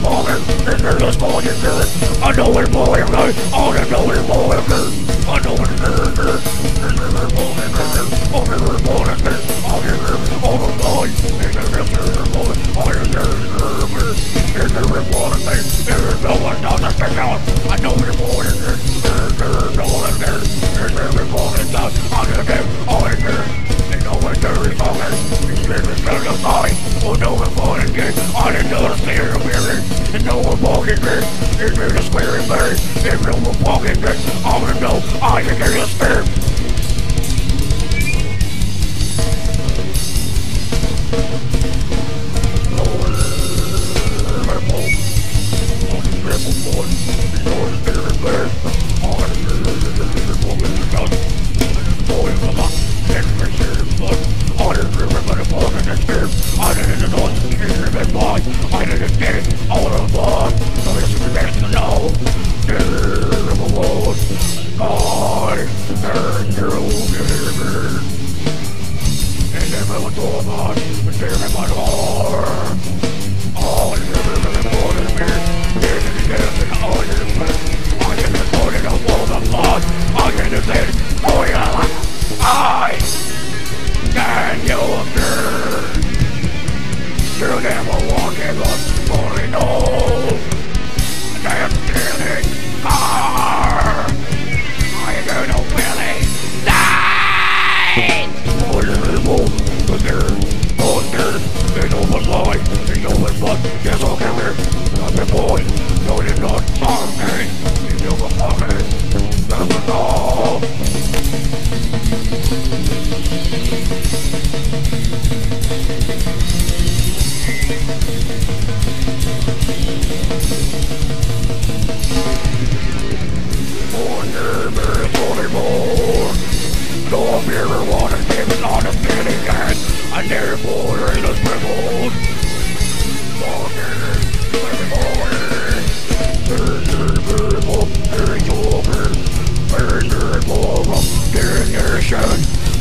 nowhere boy, and there is boy in there. I know it boy, I don't know it boy, I know it there, there. There's a boy in there, I'm in there, boy, I'm in there, I'm in there, I'm a boy. And there is there, boy, I am there, there, and there is boy in there. There is no one down at the town, I know it boy in there. There is no one there, and there is boy in there, I'm in there. A square bird. It's no one walking good. I wanna know. I can hear the spirit. I